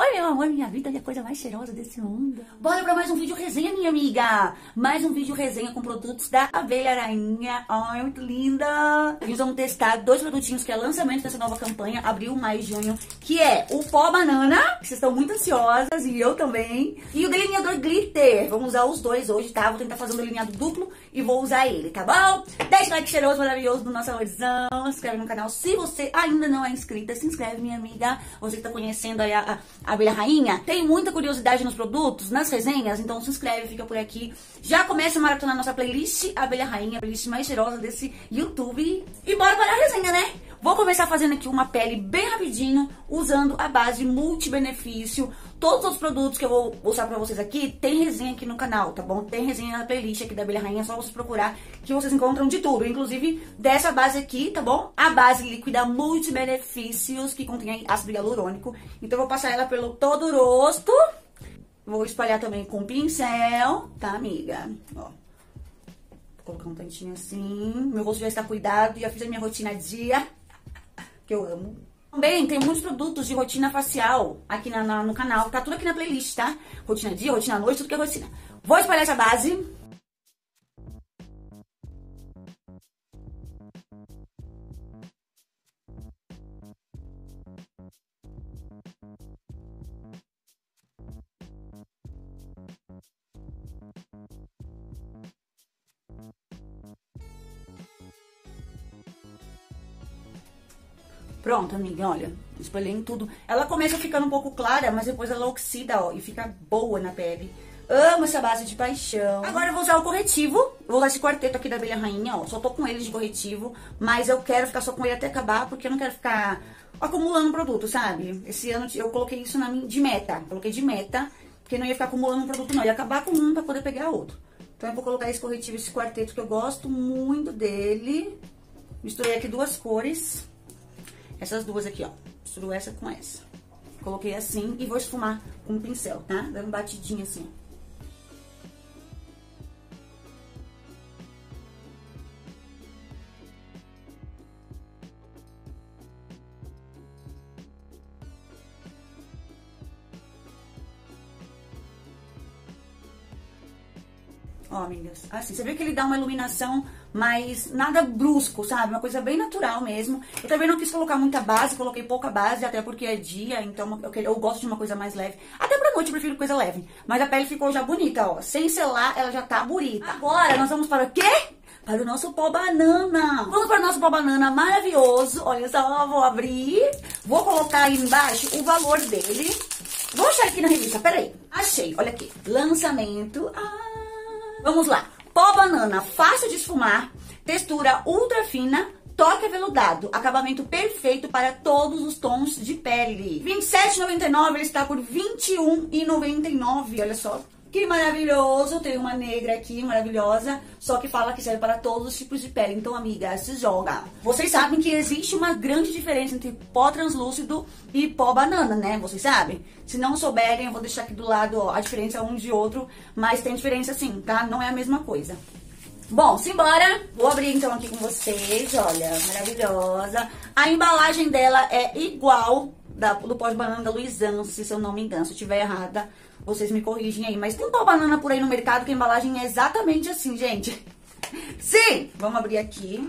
Oi, meu amor, minha vida é a coisa mais cheirosa desse mundo. Bora pra mais um vídeo resenha, minha amiga. Mais um vídeo resenha com produtos da Abelha Rainha. Ai, muito linda. Eles vão testar dois produtinhos que é lançamento dessa nova campanha, abril, maio e junho, que é o pó banana, que vocês estão muito ansiosas, e eu também, e o delineador glitter. Vamos usar os dois hoje, tá? Vou tentar fazer um delineado duplo e vou usar ele, tá bom? Deixa o like cheiroso, maravilhoso do nosso amorzão. Se inscreve no canal se você ainda não é inscrita. Se inscreve, minha amiga. Você que tá conhecendo aí a Abelha Rainha, tem muita curiosidade nos produtos, nas resenhas, então se inscreve, fica por aqui. Já começa a maratonar nossa playlist Abelha Rainha, a playlist mais cheirosa desse YouTube. E bora para a resenha, né? Vou começar fazendo aqui uma pele bem rapidinho, usando a base multi-benefício. Todos os produtos que eu vou mostrar pra vocês aqui, tem resenha aqui no canal, tá bom? Tem resenha na playlist aqui da Abelha Rainha, é só vocês procurar que vocês encontram de tudo. Inclusive dessa base aqui, tá bom? A base líquida multi-benefícios, que contém ácido hialurônico. Então eu vou passar ela pelo todo o rosto. Vou espalhar também com pincel, tá, amiga? Ó. Vou colocar um tantinho assim. Meu rosto já está cuidado, já fiz a minha rotina dia que eu amo. Também tem muitos produtos de rotina facial aqui na, na, no canal. Tá tudo aqui na playlist, tá? Rotina dia, rotina noite, tudo que é rotina. Vou espalhar essa base. Pronto, amiga, olha, espalhei em tudo. Ela começa ficando um pouco clara, mas depois ela oxida, ó, e fica boa na pele. Amo essa base de paixão. Agora eu vou usar o corretivo. vou usar esse quarteto aqui da Abelha Rainha, ó. Só tô com ele de corretivo, mas eu quero ficar só com ele até acabar, porque eu não quero ficar acumulando produto, sabe? Esse ano eu coloquei isso na minha, de meta. Coloquei de meta, porque não ia ficar acumulando produto, não. Ia acabar com um pra poder pegar outro. Então eu vou colocar esse corretivo, esse quarteto, que eu gosto muito dele. Misturei aqui duas cores. Essas duas aqui, ó. Misturo essa com essa. Coloquei assim e vou esfumar com um pincel, tá? Dando batidinha assim. Ó, amigas, assim, você vê que ele dá uma iluminação mais nada brusco, sabe? Uma coisa bem natural mesmo. Eu também não quis colocar muita base, coloquei pouca base, até porque é dia, então eu, eu gosto de uma coisa mais leve. Até pra noite eu prefiro coisa leve. Mas a pele ficou já bonita, ó. Sem selar, ela já tá bonita. Agora, nós vamos para o quê? Para o nosso pó banana. Vamos para o nosso pó banana maravilhoso. Olha só, vou abrir. Vou colocar aí embaixo o valor dele. Vou achar aqui na revista, peraí. Achei, olha aqui. Lançamento. Ah, Vamos lá. Pó banana, fácil de esfumar, textura ultra fina, toque aveludado, acabamento perfeito para todos os tons de pele. R$ 27,99 ele está por R$ 21,99, olha só. Que maravilhoso, tem uma negra aqui, maravilhosa, só que fala que serve para todos os tipos de pele. Então, amiga, se joga. Vocês sabem que existe uma grande diferença entre pó translúcido e pó banana, né? Vocês sabem? Se não souberem, eu vou deixar aqui do lado ó, a diferença um de outro, mas tem diferença sim, tá? Não é a mesma coisa. Bom, simbora! Vou abrir então aqui com vocês, olha, maravilhosa. A embalagem dela é igual da, do pó de banana da Luizance, se eu não me engano. Se eu estiver errada, vocês me corrigem aí. Mas tem pó banana por aí no mercado que a embalagem é exatamente assim, gente. Sim! Vamos abrir aqui.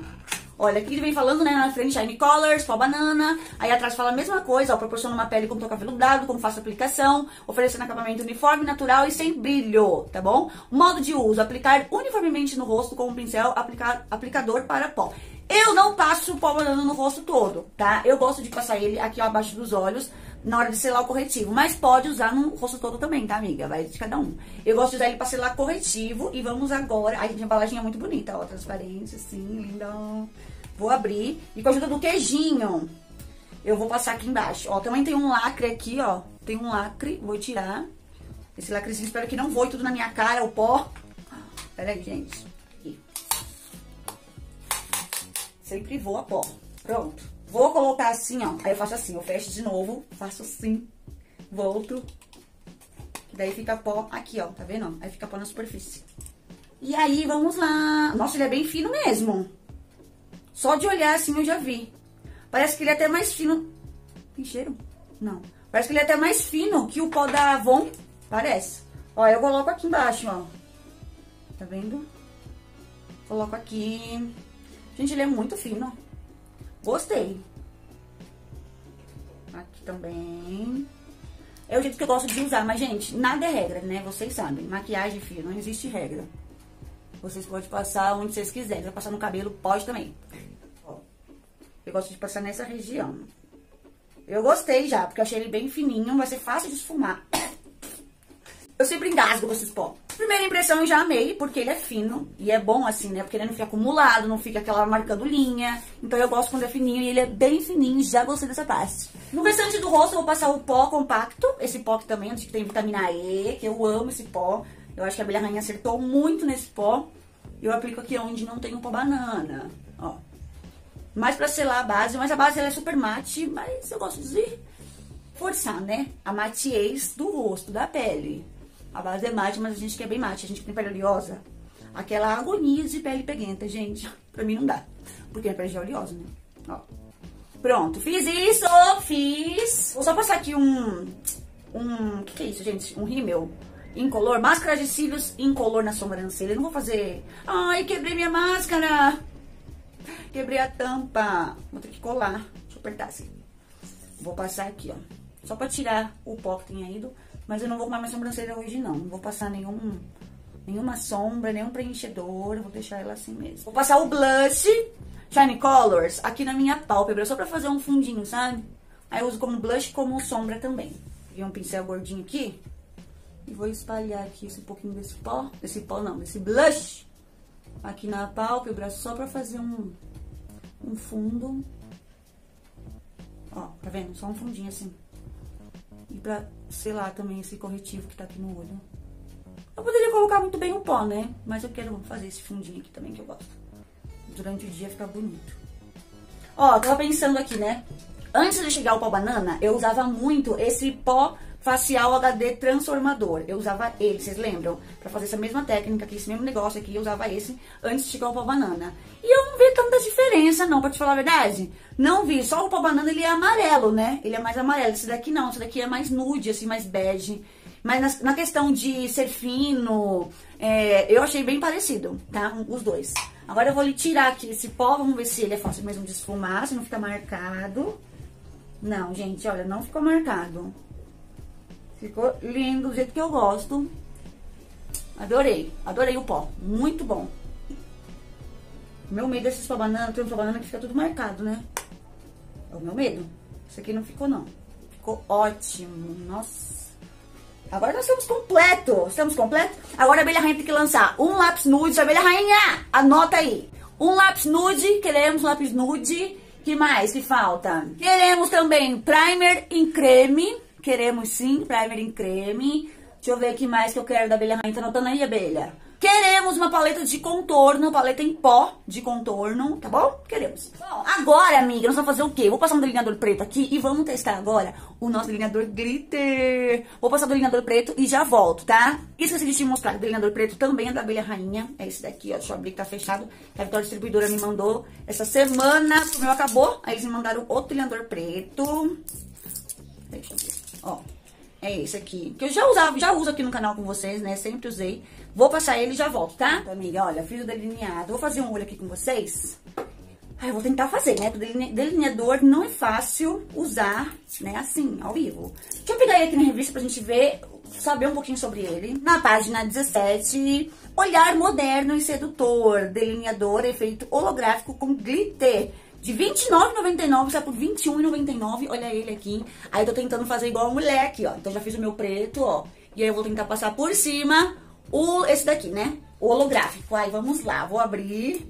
Olha, aqui ele vem falando, né, na frente, Shine Colors, pó banana. Aí atrás fala a mesma coisa, ó, proporciona uma pele com toque aveludado, com fácil aplicação, oferecendo acabamento uniforme, natural e sem brilho, tá bom? Modo de uso, aplicar uniformemente no rosto com um pincel aplicar, aplicador para pó. Eu não passo pó banana no rosto todo, tá? Eu gosto de passar ele aqui ó, abaixo dos olhos, na hora de selar o corretivo. Mas pode usar no rosto todo também, tá, amiga? Vai de cada um. Eu gosto de usar ele pra selar corretivo. E vamos agora... Ai, a embalagem é muito bonita, ó. Transparente, assim, linda. Vou abrir. E com a ajuda do queijinho, eu vou passar aqui embaixo. Ó, também tem um lacre aqui, ó. Tem um lacre. Vou tirar. Esse lacrezinho, espero que não voe tudo na minha cara, o pó. Pera aí, gente. Aqui. Sempre voa pó. Pronto. Vou colocar assim, ó. Aí eu faço assim, eu fecho de novo, faço assim, volto. Daí fica pó aqui, ó, tá vendo? Aí fica pó na superfície. E aí, vamos lá. Nossa, ele é bem fino mesmo. Só de olhar assim eu já vi. Parece que ele é até mais fino. Tem cheiro? Não. Parece que ele é até mais fino que o pó da Avon. Parece. Ó, eu coloco aqui embaixo, ó. Tá vendo? Coloco aqui. Gente, ele é muito fino. Gostei. Aqui também. É o jeito que eu gosto de usar. Mas, gente, nada é regra, né? Vocês sabem. Maquiagem, filho, não existe regra. Vocês podem passar onde vocês quiserem. Se passar no cabelo, pode também. Eu gosto de passar nessa região. Eu gostei já, porque eu achei ele bem fininho. Vai ser fácil de esfumar. Eu sempre engasgo com esses pó. Primeira impressão eu já amei, porque ele é fino. E é bom assim, né? Porque ele não fica acumulado, não fica aquela marcando linha. Então eu gosto quando é fininho e ele é bem fininho. Já gostei dessa parte. No restante do rosto eu vou passar o pó compacto. Esse pó aqui também, que tem vitamina E, que eu amo esse pó. Eu acho que a abelha rainha acertou muito nesse pó. Eu aplico aqui onde não tem o pó banana. Ó. Mais pra selar a base. Mas a base ela é super mate. Mas eu gosto de forçar, né? A matiez do rosto, da pele. A base é mate, mas a gente quer bem mate. A gente tem pele oleosa. Aquela agonia de pele peguenta, gente. Pra mim não dá. Porque a pele é oleosa, né? Ó. Pronto, fiz isso, fiz. Vou só passar aqui um... Um... O que, que é isso, gente? Um rímel incolor. Máscara de cílios incolor na sobrancelha. Eu não vou fazer... Ai, quebrei minha máscara. Quebrei a tampa. Vou ter que colar. Deixa eu apertar assim. Vou passar aqui, ó. Só pra tirar o pó que tenha ido. Mas eu não vou arrumar minha sobrancelha hoje, não. Não vou passar nenhum, nenhuma sombra, nenhum preenchedor. Eu vou deixar ela assim mesmo. Vou passar o blush Shine Colors aqui na minha pálpebra, só pra fazer um fundinho, sabe? Aí eu uso como blush como sombra também. Peguei um pincel gordinho aqui. E vou espalhar aqui esse pouquinho desse pó. Desse pó não, desse blush. Aqui na pálpebra, só pra fazer um, um fundo. Ó, tá vendo? Só um fundinho assim. E pra selar também esse corretivo que tá aqui no olho. Eu poderia colocar muito bem o pó, né? Mas eu quero fazer esse fundinho aqui também que eu gosto. Durante o dia fica bonito. Ó, tava pensando aqui, né? Antes de chegar o pó banana, eu usava muito esse pó facial HD transformador. Eu usava ele, vocês lembram? Pra fazer essa mesma técnica aqui, esse mesmo negócio aqui, eu usava esse antes de chegar o pó banana. E eu não vi tanta diferença não, pra te falar a verdade. Não vi, só o pó banana ele é amarelo, né? Ele é mais amarelo, esse daqui não, esse daqui é mais nude, assim, mais bege. Mas na, na questão de ser fino, é, eu achei bem parecido, tá? Os dois. Agora eu vou lhe tirar aqui esse pó, vamos ver se ele é fácil mesmo de esfumar, se não fica marcado. Não, gente, olha, não ficou marcado. Ficou lindo, do jeito que eu gosto. Adorei, adorei o pó, muito bom. Meu medo é sua banana, tem uma banana que fica tudo marcado, né? É o meu medo. Isso aqui não ficou, não. Ficou ótimo, nossa. Agora nós estamos completo. Estamos completo? Agora a abelha rainha tem que lançar um lápis nude. Abelha rainha, anota aí. Um lápis nude, queremos um lápis nude. que mais que falta? Queremos também primer em creme. Queremos sim, primer em creme. Deixa eu ver o que mais que eu quero da abelha rainha. Tá anotando aí, abelha? Queremos uma paleta de contorno, paleta em pó de contorno, tá bom? Queremos. Bom, agora, amiga, nós vamos fazer o quê? Vou passar um delineador preto aqui e vamos testar agora o nosso delineador glitter. Vou passar o delineador preto e já volto, tá? Esqueci de te mostrar, o delineador preto também é da abelha rainha. É esse daqui, ó, deixa eu abrir que tá fechado. A Vitória Distribuidora me mandou essa semana, o meu acabou. Aí eles me mandaram outro delineador preto. Deixa eu ver, ó. É esse aqui, que eu já usava, já uso aqui no canal com vocês, né? Sempre usei. Vou passar ele e já volto, tá? Então, amiga, olha, fiz o delineado. Vou fazer um olho aqui com vocês. Ai, eu vou tentar fazer, né? Delineador não é fácil usar, né? Assim, ao vivo. Deixa eu pegar ele aqui na revista pra gente ver, saber um pouquinho sobre ele. Na página 17, olhar moderno e sedutor. Delineador, efeito holográfico com glitter de R$29,99 sai por R$21,99. Olha ele aqui. Aí eu tô tentando fazer igual a mulher aqui, ó. Então já fiz o meu preto, ó. E aí eu vou tentar passar por cima o esse daqui, né? O holográfico. Aí vamos lá, vou abrir.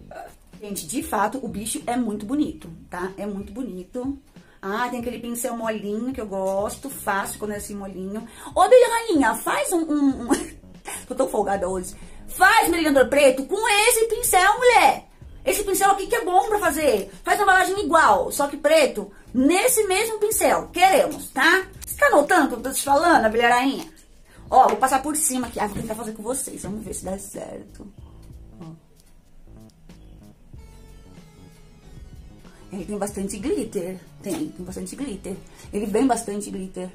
Gente, de fato, o bicho é muito bonito, tá? É muito bonito. Ah, tem aquele pincel molinho que eu gosto, fácil quando é assim molinho. Ô, Bia Rainha, faz um... um, um... Tô tão folgada hoje. Faz brilhador preto com esse pincel, mulher. Esse pincel aqui que é bom pra fazer. Faz uma embalagem igual, só que preto, nesse mesmo pincel. Queremos, tá? Você tá notando o que eu tô te falando, Abelha Rainha? Ó, vou passar por cima aqui. Ah, vou tentar fazer com vocês. Vamos ver se dá certo. Ele tem bastante glitter. Tem, tem bastante glitter. Ele vem bastante glitter.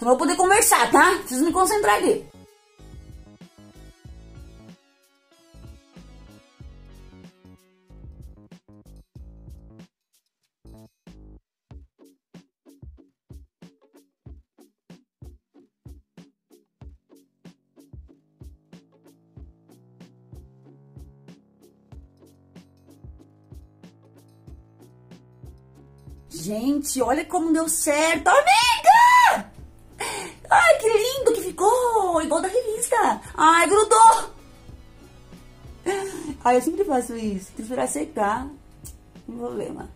Não vou poder conversar, tá? Preciso me concentrar ali. Gente, olha como deu certo. Amiga! Ai, que lindo que ficou! Igual da revista. Ai, grudou! Ai, eu sempre faço isso. Tem que esperar secar. Não problema.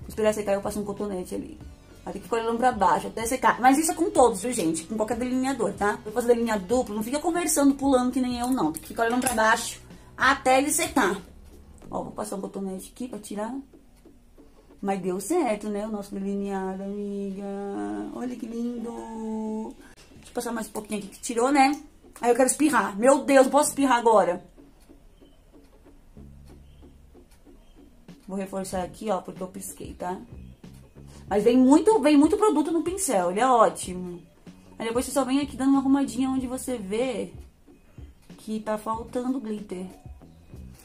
Vou esperar secar, eu passo um cotonete ali. Aí tem que olhando pra baixo até secar. Mas isso é com todos, viu, gente? Com qualquer delineador, tá? Vou fazer delineado duplo, não fica conversando, pulando que nem eu, não. Tem que ficar olhando pra baixo até ele secar. Ó, vou passar um cotonete aqui pra tirar. Mas deu certo, né? O nosso delineado, amiga. Olha que lindo. Deixa eu passar mais um pouquinho aqui que tirou, né? Aí eu quero espirrar. Meu Deus, posso espirrar agora? Vou reforçar aqui, ó, porque eu pisquei, tá? Mas vem muito, vem muito produto no pincel, ele é ótimo. Aí depois você só vem aqui dando uma arrumadinha onde você vê que tá faltando glitter.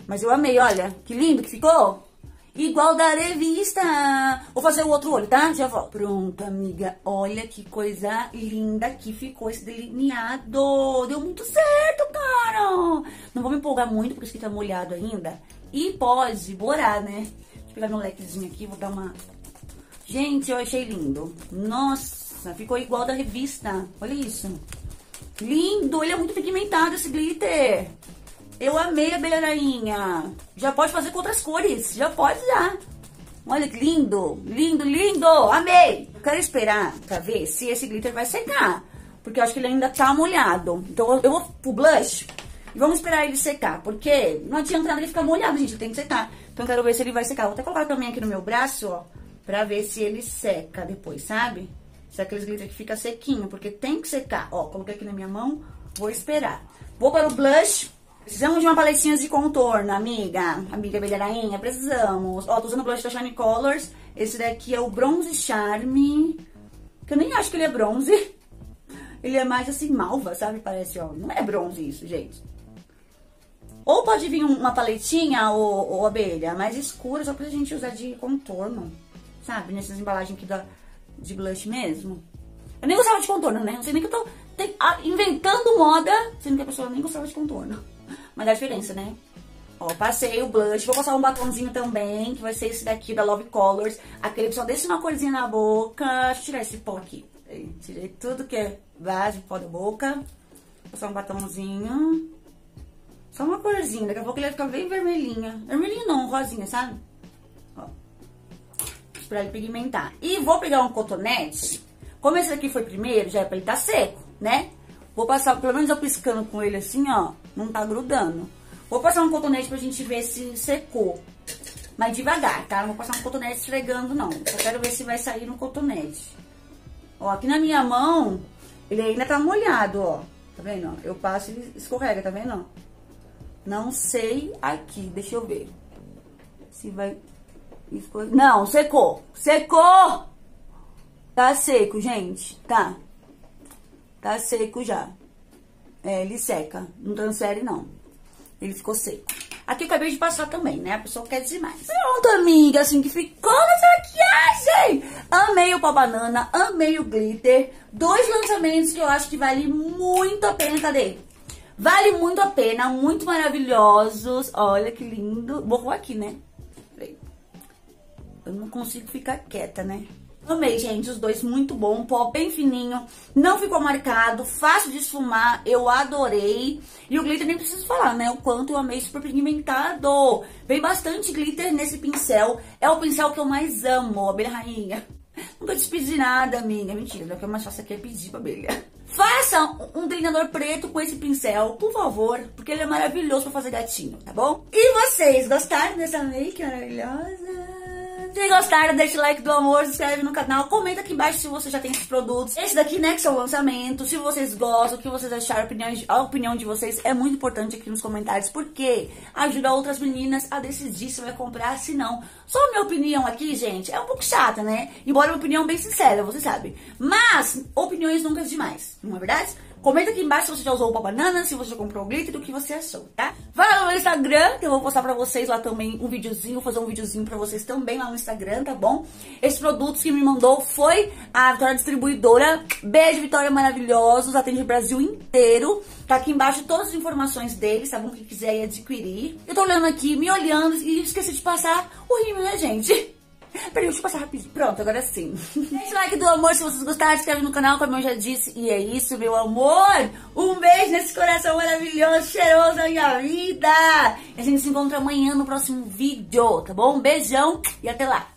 Mas eu amei, olha, que lindo que ficou. Igual da revista. Vou fazer o outro olho, tá? Já volto. Pronto, amiga. Olha que coisa linda que ficou esse delineado. Deu muito certo, cara. Não vou me empolgar muito, porque isso aqui tá molhado ainda. E pode borar, né? Deixa eu pegar meu lequezinho aqui, vou dar uma... Gente, eu achei lindo. Nossa, ficou igual da revista. Olha isso. Lindo, ele é muito pigmentado esse glitter. Eu amei a abelha rainha. Já pode fazer com outras cores. Já pode já. Olha que lindo. Lindo, lindo. Amei. Quero esperar pra ver se esse glitter vai secar. Porque eu acho que ele ainda tá molhado. Então eu vou pro blush e vamos esperar ele secar. Porque não adianta nada ele ficar molhado, gente. Tem que secar. Então eu quero ver se ele vai secar. Vou até colocar também aqui no meu braço, ó. Pra ver se ele seca depois, sabe? Se é aqueles glitter que fica sequinho. Porque tem que secar. Ó, coloquei aqui na minha mão. Vou esperar. Vou para o blush. Precisamos de uma paletinha de contorno, amiga. Amiga Abelha Rainha, precisamos. Ó, tô usando o blush da Shine Colors. Esse daqui é o Bronze Charme. Que eu nem acho que ele é bronze. Ele é mais assim, malva, sabe? Parece, ó. Não é bronze isso, gente. Ou pode vir uma paletinha, ou, ou abelha, mais escura, só pra gente usar de contorno. Sabe? Nessas embalagens aqui da, de blush mesmo. Eu nem gostava de contorno, né? Não sei nem que eu tô tem, inventando moda, sendo que a pessoa nem gostava de contorno. Mas dá diferença, né? Ó, passei o blush. Vou passar um batomzinho também, que vai ser esse daqui da Love Colors. Aquele que só deixa uma corzinha na boca. Deixa eu tirar esse pó aqui. Tirei tudo que é base, pó da boca. Vou passar um batomzinho. Só uma corzinha. Daqui a pouco ele vai ficar bem vermelhinha. Vermelhinho não, rosinha, sabe? Ó. Pra ele pigmentar. E vou pegar um cotonete. Como esse aqui foi primeiro, já é pra ele tá seco, né? Vou passar, pelo menos eu piscando com ele assim, ó, não tá grudando. Vou passar um cotonete pra gente ver se secou. Mas devagar, tá? Não vou passar um cotonete esfregando, não. Só quero ver se vai sair no cotonete. Ó, aqui na minha mão, ele ainda tá molhado, ó. Tá vendo? Eu passo e escorrega, tá vendo? Não sei aqui, deixa eu ver. Se vai. Não, secou. Secou! Tá seco, gente. Tá. Tá seco já. É, ele seca. Não transfere, não. Ele ficou seco. Aqui eu acabei de passar também, né? A pessoa quer dizer mais. Pronto, amiga. Assim que ficou nessa maquiagem. Amei o pau banana. Amei o glitter. Dois lançamentos que eu acho que vale muito a pena. Cadê? Vale muito a pena. Muito maravilhosos. Olha que lindo. Vou aqui, né? Eu não consigo ficar quieta, né? Amei, gente, os dois muito bom, pó bem fininho, não ficou marcado, fácil de esfumar, eu adorei. E o glitter nem preciso falar, né, o quanto eu amei, super pigmentado. Vem bastante glitter nesse pincel, é o pincel que eu mais amo, abelha rainha. Nunca te pedi nada, amiga, mentira, o que é mais fácil aqui é pedir pra abelha. Faça um delineador preto com esse pincel, por favor, porque ele é maravilhoso pra fazer gatinho, tá bom? E vocês, gostaram dessa make maravilhosa? Se gostaram, deixa o like do amor, se inscreve no canal, comenta aqui embaixo se você já tem esses produtos. Esse daqui, né, que são lançamentos, se vocês gostam, o que vocês acharam, opiniões, a opinião de vocês é muito importante aqui nos comentários, porque ajuda outras meninas a decidir se vai comprar, se não. Só a minha opinião aqui, gente, é um pouco chata, né? Embora uma opinião bem sincera, você sabe. Mas, opiniões nunca é demais, não é verdade? Comenta aqui embaixo se você já usou o banana, se você já comprou o glitter, o que você achou, tá? Vai lá no meu Instagram, que eu vou postar pra vocês lá também um videozinho, vou fazer um videozinho pra vocês também lá no Instagram, tá bom? Esses produtos que me mandou foi a Vitória Distribuidora. Beijo, Vitória, maravilhosos, atende o Brasil inteiro. Tá aqui embaixo todas as informações deles, tá bom? Quem quiser ir adquirir. Eu tô olhando aqui, me olhando e esqueci de passar o rímel, né, gente? Peraí, deixa eu passar rapidinho. Pronto, agora sim. Deixa o like do amor se vocês gostaram, se inscreve no canal, como eu já disse. E é isso, meu amor. Um beijo nesse coração maravilhoso, cheiroso da minha vida. E a gente se encontra amanhã no próximo vídeo, tá bom? Um beijão e até lá.